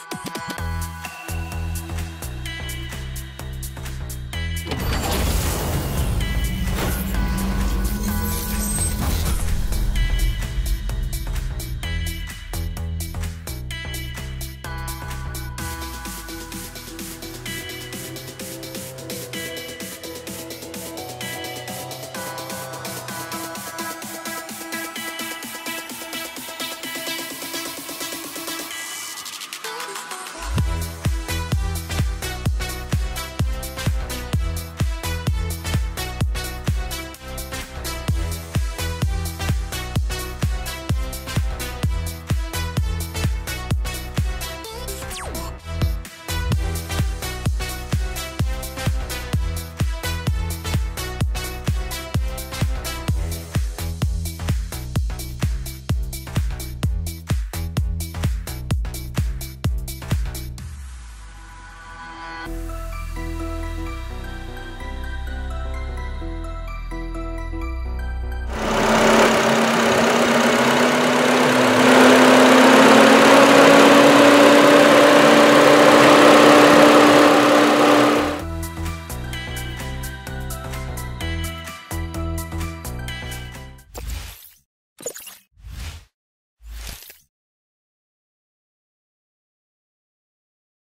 す